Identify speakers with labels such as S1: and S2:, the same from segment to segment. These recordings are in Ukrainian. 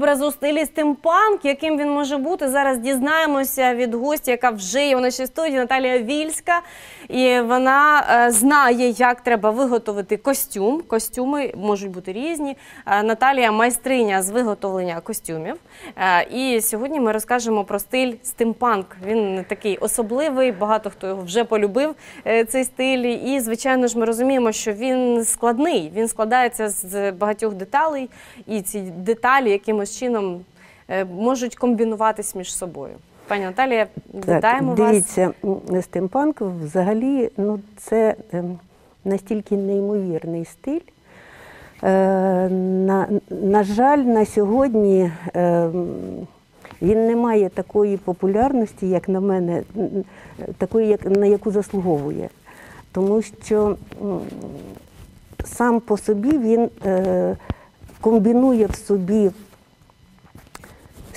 S1: образ у стилі стимпанк, яким він може бути. Зараз дізнаємося від гостя, яка вже є у нашій студії Наталія Вільська. І вона е, знає, як треба виготовити костюм. Костюми можуть бути різні. Е, Наталія майстриня з виготовлення костюмів. Е, і сьогодні ми розкажемо про стиль стимпанк. Він такий особливий, багато хто його вже полюбив, цей стиль. І, звичайно ж, ми розуміємо, що він складний. Він складається з багатьох деталей, і ці деталі якимось чином е, можуть комбінуватись між собою. Пані Наталія, вітаємо вас.
S2: дивіться, стимпанк взагалі ну, це ем, настільки неймовірний стиль. Е, на, на жаль, на сьогодні ем, він не має такої популярності, як на мене, такої, як, на яку заслуговує. Тому що сам по собі він е, комбінує в собі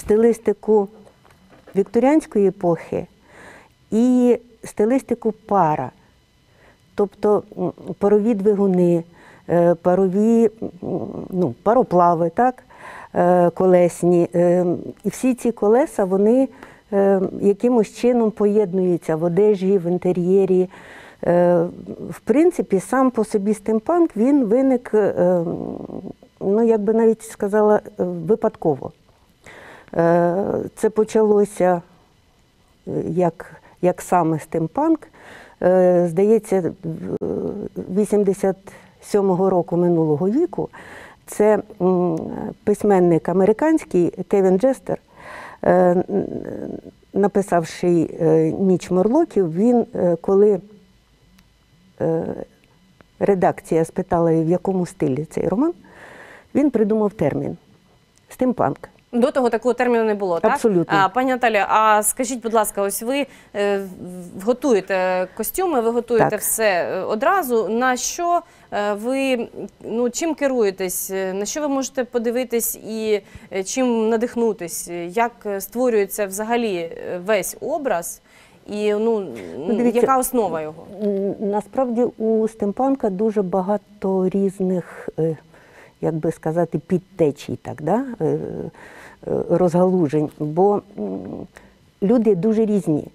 S2: стилистику вікторіанської епохи і стилистику пара, тобто парові двигуни, е, парові ну, пароплави, так, е, колесні. Е, І всі ці колеса вони якимось чином поєднуються в одежі, в інтер'єрі. В принципі, сам по собі стимпанк він виник, ну як би навіть сказала, випадково. Е, Це почалося е, як, як саме стимпанк. Е, Здається, 87-го року минулого віку це письменник американський Кевін Джестер, написавши Ніч Морлоків, він коли редакція спитала, в якому стилі цей роман, він придумав термін стимпанк.
S1: До того такого терміну не було, так?
S2: Абсолютно.
S1: А, пані Наталя, а скажіть, будь ласка, ось ви е, готуєте костюми, ви готуєте
S2: Так.
S1: все е, одразу. На що е, ви ну чим керуєтесь? На що ви можете подивитись і чим надихнутись? Як створюється взагалі весь образ? І ну,
S2: Ну, дивіться,
S1: яка основа його?
S2: Насправді у стимпанка дуже багато різних, як би сказати, підтечій, так, да? Е, розгалужень, бо люди дуже різні.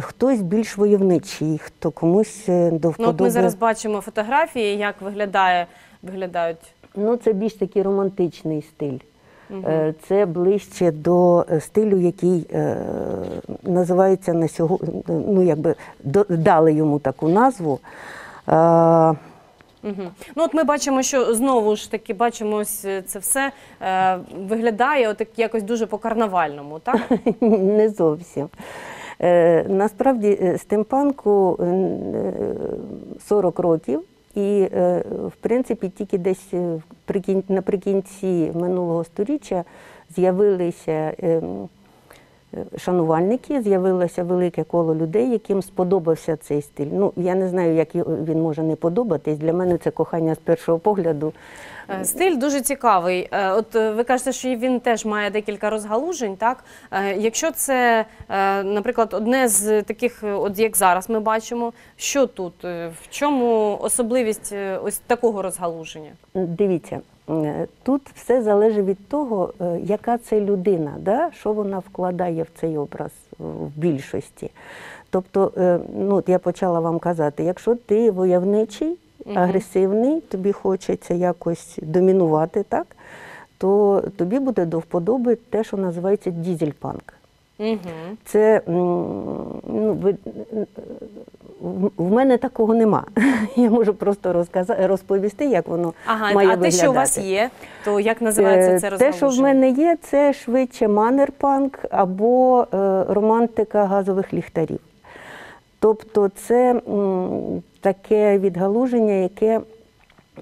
S2: Хтось більш войовничий, хто комусь е, до
S1: Ну, от ми зараз бачимо фотографії, як виглядає, виглядають.
S2: Ну, це більш такий романтичний стиль. Е, Це ближче до стилю, який е, називається на сьогодні, ну якби дали йому таку назву. Е,
S1: Угу. Ну, от ми бачимо, що знову ж таки бачимо е, це все е, виглядає отак якось дуже по-карнавальному, так?
S2: Не зовсім. Е, Насправді е, стимпанку е, е, 40 років, і, в принципі, тільки десь наприкінці минулого сторіччя з'явилися е, е, шанувальники, з'явилося велике коло людей, яким сподобався цей стиль. Ну, я не знаю, як він може не подобатись. Для мене це кохання з першого погляду.
S1: Е, Стиль дуже цікавий. Е, От е, ви кажете, що він теж має декілька розгалужень. Так, Е, якщо це, е, наприклад, одне з таких, е, от як зараз ми бачимо, що тут, Е, в чому особливість е, ось такого розгалуження?
S2: Дивіться, е, тут все залежить від того, е, яка це людина, да? що вона вкладає в цей образ в більшості. Тобто, е, ну, я почала вам казати, якщо ти войовничий, агресивний, тобі хочеться якось домінувати, так? то тобі буде до вподоби те, що називається дізельпанк.
S1: Угу.
S2: Це ну, в- мене такого нема. Я можу просто розказати, розповісти, як воно
S1: Ага,
S2: має
S1: а те, що у вас є, то як називається
S2: це
S1: це
S2: Те, що в мене є, це швидше манерпанк або е, романтика газових ліхтарів. Тобто це м, таке відгалуження, яке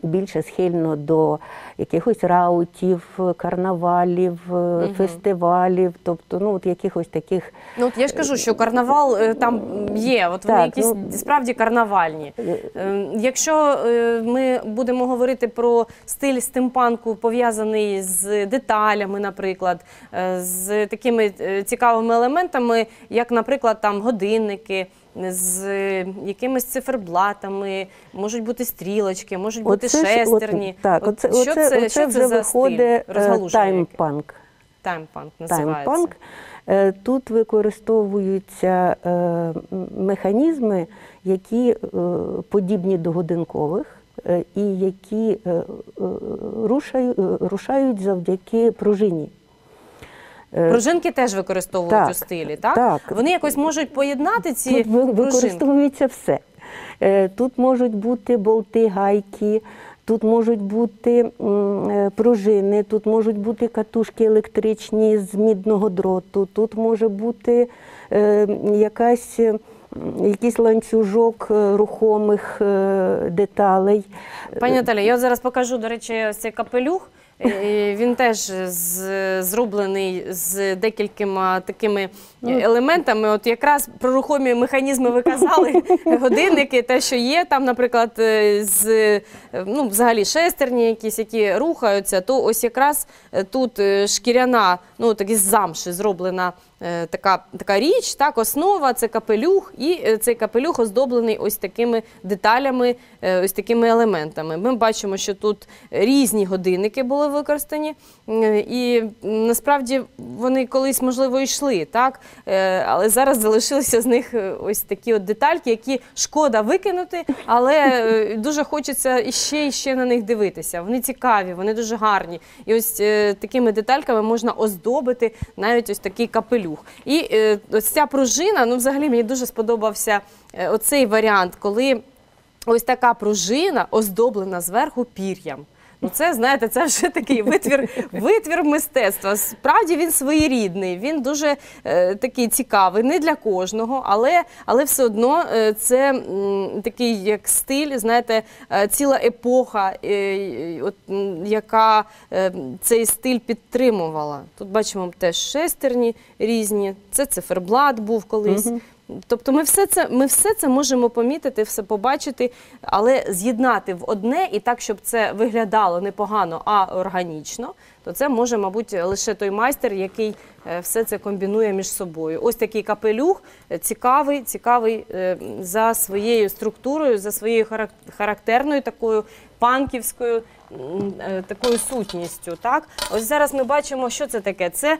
S2: більше схильно до якихось раутів, карнавалів, е, фестивалів, тобто ну, от якихось таких.
S1: Ну от я ж кажу, що карнавал е, там є, от вони
S2: Так,
S1: якісь
S2: ну,
S1: справді карнавальні. Е, Якщо е, ми будемо говорити про стиль стимпанку, пов'язаний з деталями, наприклад, е, з такими е, цікавими елементами, як, наприклад, там годинники, з якимись циферблатами, можуть бути стрілочки, можуть бути
S2: Оце
S1: шестерні.
S2: От, так, оце,
S1: що
S2: оце,
S1: це,
S2: оце
S1: що
S2: вже
S1: це за стиль?
S2: е, таймпанк.
S1: Таймпанк називається.
S2: Таймпанк. Е, Тут використовуються е, механізми, які подібні до годинкових, і які рушають завдяки пружині. Е,
S1: Пружинки теж використовують
S2: Так,
S1: у стилі, так?
S2: так.
S1: Вони якось можуть поєднати ці
S2: Тут
S1: пружинки.
S2: використовується все. Е, Тут можуть бути болти, гайки, тут можуть бути е, пружини, тут можуть бути катушки електричні з мідного дроту, тут може бути якась, якийсь ланцюжок рухомих деталей.
S1: Пані Наталя, я зараз покажу, до речі, ось цей капелюх. Він теж зроблений з декількома такими. Елементами. От якраз про рухомі механізми ви казали, годинники, те, що є, там, наприклад, е, з е, ну, взагалі шестерні якісь, які рухаються, то ось якраз е, тут е, шкіряна, ну так із замши зроблена е, така, така річ, так, основа це капелюх, і е, цей капелюх оздоблений ось такими деталями, е, ось такими елементами. Ми бачимо, що тут різні годинники були використані, е, і насправді вони колись, можливо, йшли, так? Е, але зараз залишилися з них е, ось такі от детальки, які шкода викинути, але е, дуже хочеться іще і ще на них дивитися. Вони цікаві, вони дуже гарні. І ось такими детальками можна оздобити навіть ось такий капелюх. І ось ця пружина, ну взагалі мені дуже сподобався оцей варіант, коли ось така пружина оздоблена зверху пір'ям. Ну, це знаєте, це вже такий витвір, витвір мистецтва. Справді він своєрідний, він дуже е, такий цікавий, не для кожного, але, але все одно е, це м, такий як стиль, знаєте, е, ціла епоха, е, от, яка е, цей стиль підтримувала. Тут бачимо теж шестерні різні. Це циферблат був колись. Тобто ми все це, ми все це можемо помітити, все побачити, але з'єднати в одне і так, щоб це виглядало не погано, а органічно, то це може, мабуть, лише той майстер, який е, все це комбінує між собою. Ось такий капелюх е, цікавий, цікавий е, за своєю структурою, за своєю характерною такою панківською е, такою сутністю. Так, ось зараз ми бачимо, що це таке. Це,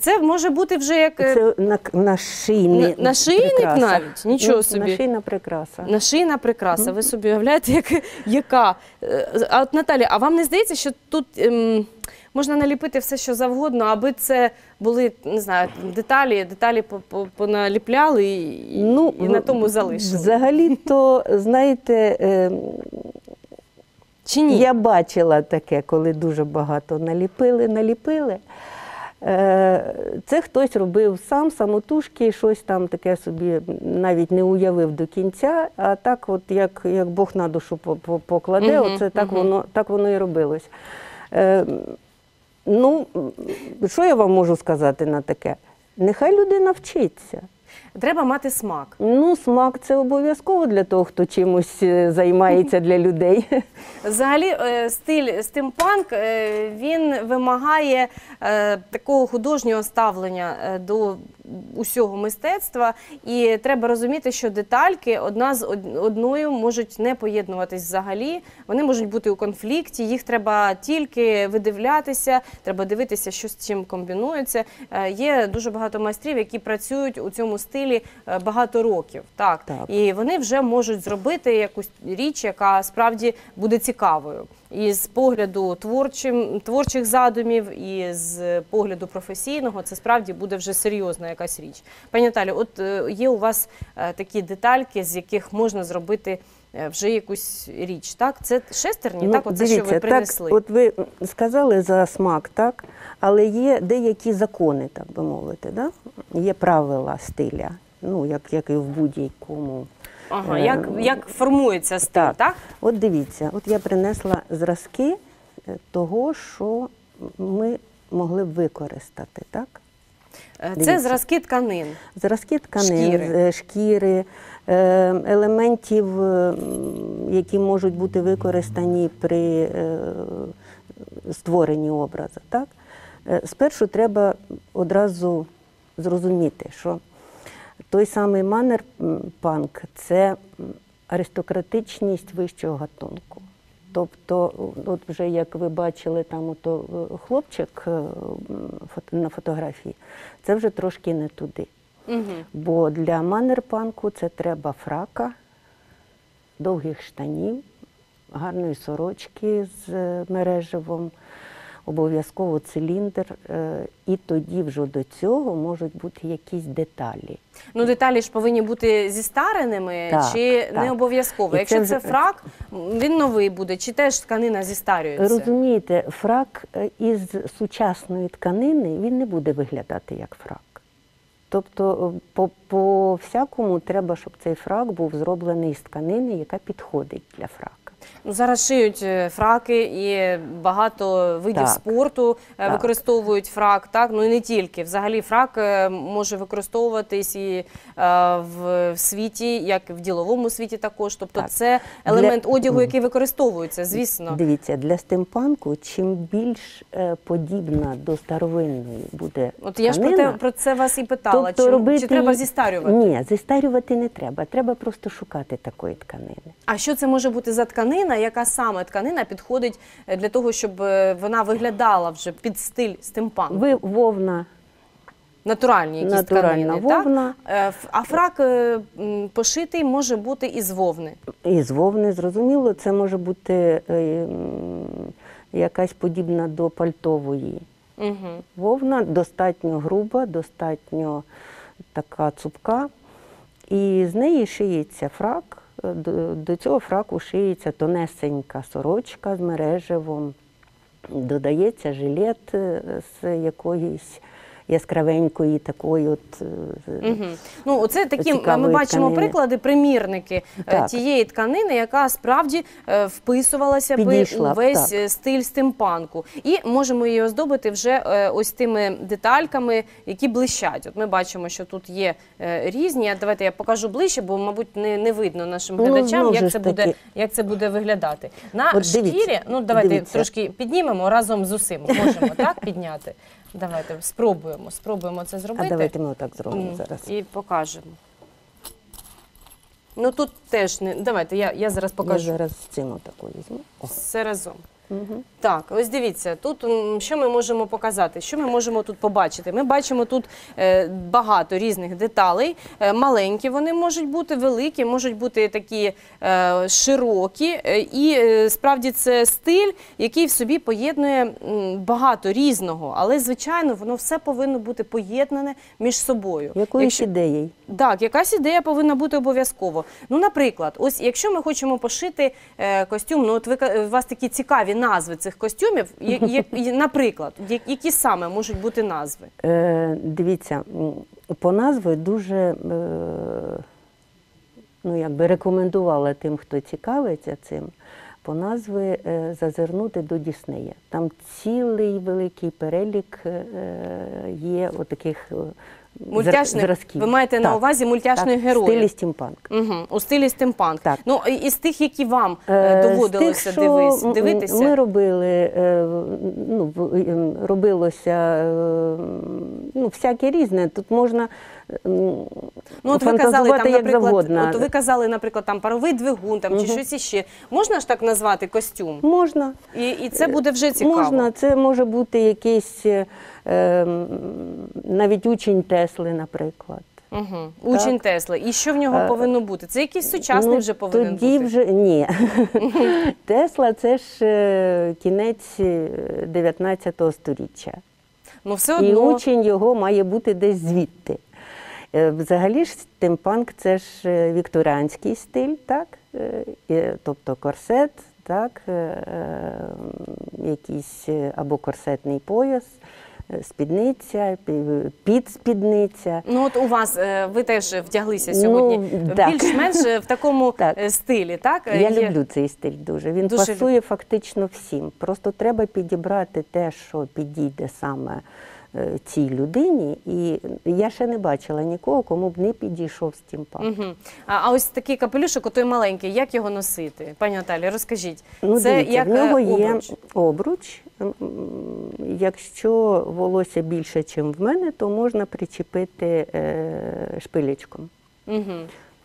S1: це може бути вже як. е,
S2: Це на, нашийний
S1: На- нашийник
S2: прикраса.
S1: навіть? Нічого
S2: Ну,
S1: собі.
S2: Нашийна прикраса.
S1: Нашийна прикраса. Ви собі уявляєте, як, яка? Е, А от Наталя, а вам не здається, що тут ем, можна наліпити все, що завгодно, аби це були не знаю, деталі, деталі по- по- поналіпляли і, і, і на тому залишили?
S2: Взагалі-то, знаєте, е,
S1: Чи ні?
S2: я бачила таке, коли дуже багато наліпили, наліпили. Е, Це хтось робив сам, самотужки, щось там таке собі навіть не уявив до кінця. А так, от як, як Бог на душу по- по- покладе,
S1: Мгм,
S2: оце так,
S1: мгм.
S2: воно, так воно і робилось. Е, Ну, що я вам можу сказати на таке? Нехай людина вчиться.
S1: Треба мати смак.
S2: Ну, смак це обов'язково для того, хто чимось е, займається для людей.
S1: Взагалі, е, стиль стимпанк е, він вимагає такого художнього ставлення до усього мистецтва, і треба розуміти, що детальки одна з одною можуть не поєднуватись взагалі. Вони можуть бути у конфлікті. Їх треба тільки видивлятися, треба дивитися, що з чим комбінується. Є дуже багато майстрів, які працюють у цьому стилі е, багато років. Так,
S2: Так.
S1: і вони вже можуть зробити якусь річ, яка справді буде цікавою. І з погляду творчим, творчих задумів, і з погляду професійного, це справді буде вже серйозна якась річ. Пані Наталі, от е, є у вас е, такі детальки, з яких можна зробити вже якусь річ. Так, це шестерні, так, оце що ви принесли.
S2: Ну, Так, от ви сказали за смак, так? Але є деякі закони, так би мовити, да? є правила стиля, ну, як, як і в будь-якому.
S1: Ага,
S2: е,
S1: як, як формується стиль, так?
S2: Так. От дивіться, от я принесла зразки е, того, що ми могли б використати, так?
S1: Е, Це
S2: Дивіться.
S1: зразки тканин.
S2: Зразки тканин,
S1: Шкіри.
S2: шкіри, е, елементів, е, які можуть бути використані при е, створенні образу. Так? Е, Спершу треба одразу зрозуміти, що той самий манер панк це аристократичність вищого гатунку. Тобто, от вже як ви бачили, там ото е, хлопчик е, на фотографії, це вже трошки не туди.
S1: Угу.
S2: Бо для манерпанку це треба фрака, довгих штанів, гарної сорочки з е, мереживом, обов'язково циліндр. е, І тоді вже до цього можуть бути якісь деталі.
S1: Ну, деталі ж повинні бути зістареними,
S2: Так,
S1: чи
S2: так.
S1: не обов'язково.
S2: І
S1: Якщо
S2: це
S1: це, фрак, він новий буде, чи теж тканина зістарюється?
S2: Розумієте, фрак е, із сучасної тканини він не буде виглядати як фрак. Тобто, е, по, по всякому треба, щоб цей фрак був зроблений з тканини, яка підходить для фрака.
S1: Ну, зараз шиють е, фраки і багато видів
S2: Так,
S1: спорту е,
S2: так.
S1: використовують фрак. Так, ну і не тільки. Взагалі, фрак е, може використовуватись і в, світі, як в діловому світі, також. Тобто,
S2: Так.
S1: це елемент
S2: Для-
S1: одягу, який використовується, звісно.
S2: Дивіться, для стимпанку, чим більш подібна до старовинної буде
S1: От я ж про те про це вас і питала.
S2: тобто
S1: чи,
S2: робити
S1: чи треба зістарювати?
S2: Ні, зістарювати не треба. Треба просто шукати такої тканини.
S1: А що це може бути за тканина? Яка саме тканина підходить е, для того, щоб е, вона виглядала вже під стиль стимпанку?
S2: Ви вовна,
S1: Натуральні якісь
S2: Натуральна
S1: тканини,
S2: вовна.
S1: так? Е, А фрак пошитий може бути із вовни.
S2: із вовни, зрозуміло, це може бути якась подібна до пальтової.
S1: Угу.
S2: Вовна достатньо груба, достатньо така цупка. І з неї шиється фрак. До, цього фраку шиється тонесенька сорочка з мереживом, додається жилет е, з якоїсь яскравенької такої от. е,
S1: Угу. Ну, оце такі ми бачимо
S2: тканини.
S1: приклади, примірники е,
S2: Так.
S1: тієї тканини, яка справді е, вписувалася би у весь
S2: так.
S1: стиль стимпанку. І можемо її оздобити вже ось тими детальками, які блищать. От ми бачимо, що тут є різні. Давайте я покажу ближче, бо, мабуть, не, не видно нашим
S2: Ну,
S1: глядачам,
S2: знову
S1: як це
S2: таки.
S1: буде, як це буде виглядати. На
S2: От дивіться,
S1: шкірі, ну давайте
S2: дивіться.
S1: трошки піднімемо разом з усім. Можемо так підняти. Давайте спробуємо, спробуємо це зробити.
S2: А давайте ми отак зробимо
S1: М,
S2: зараз.
S1: І покажемо. Ну тут теж не. Давайте, я, я зараз
S2: Я
S1: покажу.
S2: зараз ціну цим отаку візьму. О.
S1: Все разом.
S2: Угу.
S1: Так, ось дивіться, тут м, що ми можемо показати? Що ми можемо тут побачити? Ми бачимо тут е, багато різних деталей. Е, маленькі вони можуть бути, великі, можуть бути такі е, широкі. Е, і е, справді це стиль, який в собі поєднує м, багато різного. Але, звичайно, воно все повинно бути поєднане між собою.
S2: Якоюсь
S1: Якщо-
S2: ідеєю.
S1: так, якась ідея повинна бути обов'язково. Ну, наприклад, ось якщо ми хочемо пошити е, костюм, ну от ви ка- у вас такі цікаві назви цих костюмів. Я, я, я- наприклад, я- які саме можуть бути назви?
S2: Е, дивіться, м, по назві дуже е, ну, якби рекомендувала тим, хто цікавиться цим, по назви е, зазирнути до Діснея. Там цілий великий перелік е, є отаких е,
S1: Мультяшних
S2: зразків.
S1: ви маєте на увазі мультяшних
S2: так,
S1: героїв.
S2: У стилі стімпанк.
S1: Угу, у стилі стимпанк.
S2: Так.
S1: Ну і- із тих, які вам е,
S2: Е,
S1: доводилося
S2: тих,
S1: дивись, дивитися.
S2: Ми робили, е, ну, робилося ну, всяке різне. Тут можна
S1: Ну, от ви казали там,
S2: як
S1: наприклад,
S2: завгодно.
S1: от ви казали, наприклад, там паровий двигун там, чи щось іще. Можна ж так назвати костюм?
S2: Можна.
S1: І, і це буде вже цікаво.
S2: Можна, це може бути якийсь е, ем, навіть учень Тесли, наприклад.
S1: Угу. Учень Тесли. І що в нього
S2: Е,
S1: повинно бути? Це якийсь сучасний
S2: Ну,
S1: вже повинен
S2: тоді
S1: бути.
S2: вже ні. Тесла це ж е, кінець е, 19 століття.
S1: Ну, все
S2: І
S1: одно.
S2: учень його має бути десь звідти. Е, Взагалі ж стимпанк це ж е, вікторіанський стиль, так? Е, Тобто корсет, так? е, е, якийсь або корсетний пояс, спідниця, пі- підспідниця.
S1: Ну от у вас ви теж вдяглися сьогодні
S2: Ну,
S1: більш-менш в такому
S2: Так.
S1: стилі, так?
S2: Я
S1: є-
S2: люблю цей стиль дуже. Він
S1: Дуже
S2: пасує фактично всім. Просто треба підібрати те, що підійде саме цій людині, і я ще не бачила нікого, кому б не підійшов стімпанк.
S1: Угу. А, а ось такий капелюшок, отой маленький, як його носити? Пані Наталі, розкажіть.
S2: Ну,
S1: Це
S2: дивіться,
S1: як
S2: в нього
S1: е,
S2: є
S1: обруч.
S2: обруч. Якщо волосся більше, ніж в мене, то можна причепити е, шпилечком.
S1: Угу.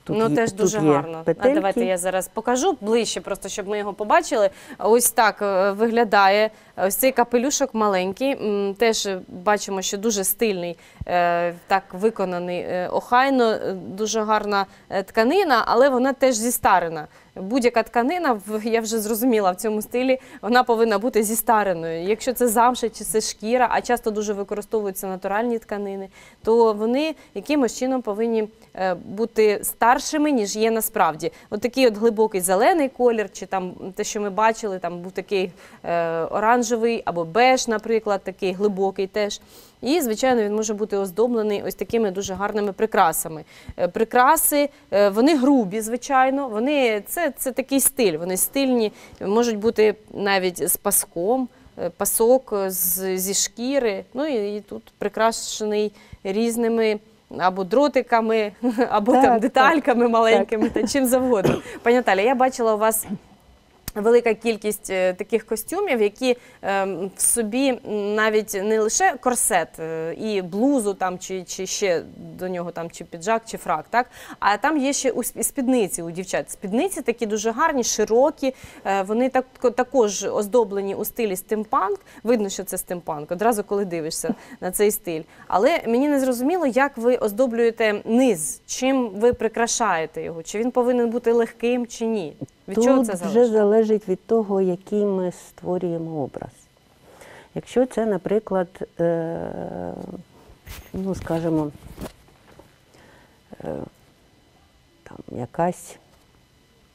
S2: Тут
S1: ну
S2: є-
S1: теж
S2: тут
S1: дуже
S2: є
S1: гарно. А давайте я зараз покажу ближче, просто щоб ми його побачили. Ось так е, виглядає ось цей капелюшок маленький. Теж бачимо, що дуже стильний, е, так виконаний е, охайно, дуже гарна тканина, але вона теж зістарена. Будь-яка тканина, я вже зрозуміла в цьому стилі, вона повинна бути зістареною. Якщо це замша чи це шкіра, а часто дуже використовуються натуральні тканини, то вони якимось чином повинні е, бути старшими, ніж є насправді. От такий от глибокий зелений колір, чи там те, що ми бачили, там був такий е, оранжевий або беж, наприклад, такий глибокий теж. І, звичайно, він може бути оздоблений ось такими дуже гарними прикрасами. Е, Прикраси, е, вони грубі, звичайно. Вони це, це такий стиль. Вони стильні, можуть бути навіть з паском, е, пасок з, зі шкіри. Ну і, і тут прикрашений різними. Або дротиками, або
S2: Так,
S1: там
S2: так.
S1: детальками маленькими, та чим завгодно. Пані Наталя, я бачила у вас велика кількість е, таких костюмів, які ем, в собі навіть не лише корсет е, і блузу там чи, чи ще до нього там чи піджак, чи фрак, так а там є ще у спідниці у дівчат. Спідниці такі дуже гарні, широкі. е, Вони так також оздоблені у стилі стимпанк. Видно, що це стимпанк, одразу коли дивишся на цей стиль. Але мені не зрозуміло, як ви оздоблюєте низ, чим ви прикрашаєте його, чи він повинен бути легким, чи ні. Від
S2: Тут
S1: чого це
S2: вже
S1: залежить?
S2: від того, який ми створюємо образ. Якщо це, наприклад, е, ну, скажімо, е, там, якась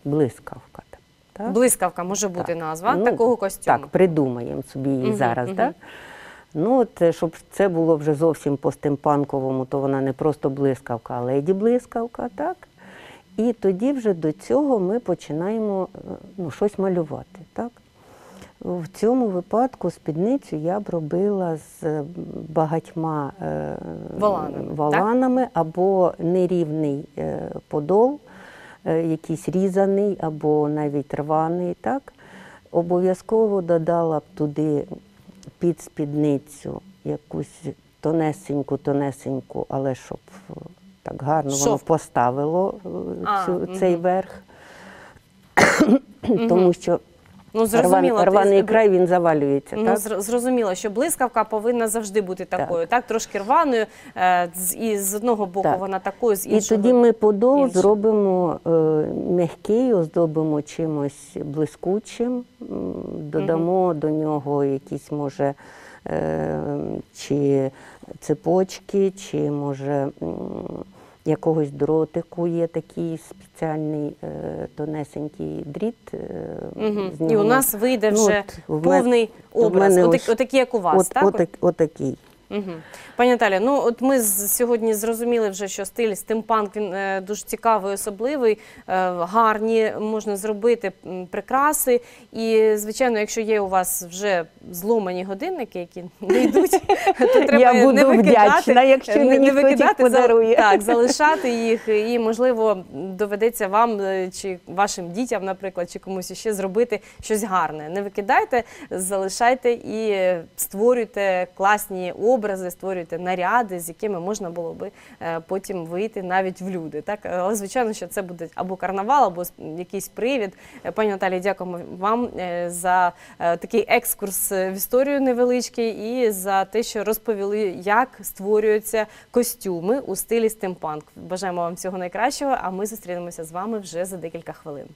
S2: блискавка. Так?
S1: Блискавка може бути
S2: Так.
S1: назва
S2: Ну,
S1: такого костюму.
S2: Так, придумаємо собі її
S1: Мгм,
S2: зараз.
S1: мгм.
S2: Так? Ну, от, е, щоб це було вже зовсім по стимпанковому, то вона не просто блискавка, а леді блискавка, так? І тоді вже до цього ми починаємо е, ну, щось малювати. Так? В цьому випадку спідницю я б робила з багатьма е,
S1: Воланами, так?
S2: воланами або нерівний е, подол, е, якийсь різаний або навіть рваний. Так? Обов'язково додала б туди під спідницю якусь тонесеньку, тонесеньку, але щоб так гарно воно поставило е,
S1: А,
S2: цю,
S1: мгм.
S2: цей верх. Тому що
S1: Ну, зрозуміло,
S2: рван-
S1: ти-
S2: край він завалюється.
S1: Ну,
S2: так?
S1: зрозуміло, що блискавка повинна завжди бути такою, так, трошки рваною, е, і з одного боку
S2: Так.
S1: вона такою, з
S2: І тоді ми подол
S1: іншим.
S2: зробимо е, м'який, оздобимо чимось блискучим, додамо до нього якісь, може, е, чи цепочки, чи може якогось дротику є такий спеціальний е, тонесенький дріт.
S1: Мгм.
S2: нього.
S1: І у нас вийде
S2: Ну,
S1: вже
S2: от в
S1: повний образ,
S2: мене
S1: отак, отакий, як у вас,
S2: от,
S1: так?
S2: отак- отакий.
S1: Угу. Пані Наталя, ну от ми сьогодні зрозуміли вже, що стиль стимпанк він е, дуже цікавий, особливий, е, гарні можна зробити прикраси. І звичайно, якщо є у вас вже зломані годинники, які не йдуть, то треба
S2: Я буду
S1: не викидати,
S2: вдячна, якщо
S1: не, не викидати, за-
S2: подарує.
S1: так, залишати їх, і можливо доведеться вам е, чи вашим дітям, наприклад, чи комусь ще зробити щось гарне. Не викидайте, залишайте і створюйте класні образи, створюйте наряди, з якими можна було би е, потім вийти навіть в люди. Так, але звичайно, що це буде або карнавал, або якийсь привід. Е, Пані Наталі, дякуємо вам е, за такий екскурс в історію невеличкий і за те, що розповіли, як створюються костюми у стилі стимпанк. Бажаємо вам всього найкращого. А ми зустрінемося з вами вже за декілька хвилин.